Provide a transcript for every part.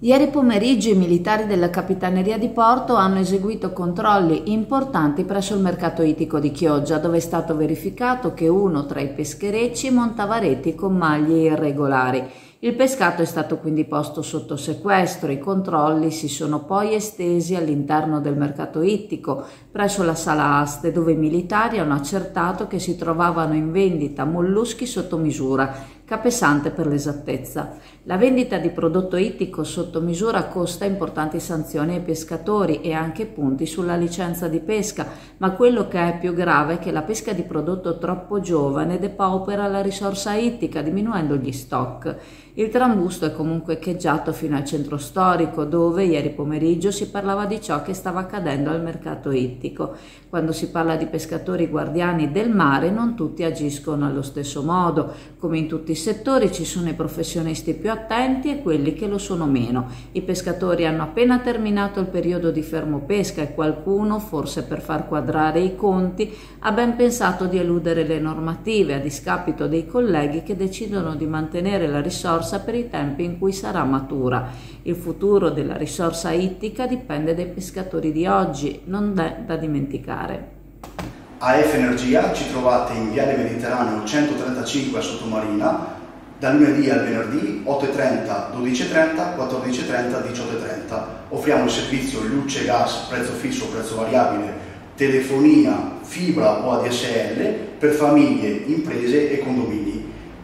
Ieri pomeriggio i militari della Capitaneria di Porto hanno eseguito controlli importanti presso il mercato ittico di Chioggia, dove è stato verificato che uno tra i pescherecci montava reti con maglie irregolari. Il pescato è stato quindi posto sotto sequestro, i controlli si sono poi estesi all'interno del mercato ittico, presso la sala aste, dove i militari hanno accertato che si trovavano in vendita molluschi sotto misura capesante per l'esattezza. La vendita di prodotto ittico sotto misura costa importanti sanzioni ai pescatori e anche punti sulla licenza di pesca, ma quello che è più grave è che la pesca di prodotto troppo giovane depaupera la risorsa ittica, diminuendo gli stock. Il trambusto è comunque echeggiato fino al centro storico, dove ieri pomeriggio si parlava di ciò che stava accadendo al mercato ittico. Quando si parla di pescatori guardiani del mare, non tutti agiscono allo stesso modo. Come in tutti i settori ci sono i professionisti più attenti e quelli che lo sono meno. I pescatori hanno appena terminato il periodo di fermo pesca e qualcuno, forse per far quadrare i conti, ha ben pensato di eludere le normative a discapito dei colleghi che decidono di mantenere la risorsa per i tempi in cui sarà matura. Il futuro della risorsa ittica dipende dai pescatori di oggi, non è da dimenticare. AF Energia ci trovate in Viale Mediterraneo 135 a Sottomarina, dal lunedì al venerdì 8.30, 12.30, 14.30, 18.30. Offriamo il servizio luce, gas, prezzo fisso, prezzo variabile, telefonia, fibra o ADSL per famiglie, imprese e condomini.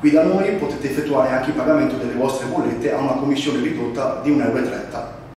Qui da noi potete effettuare anche il pagamento delle vostre bollette a una commissione ridotta di 1,30 euro.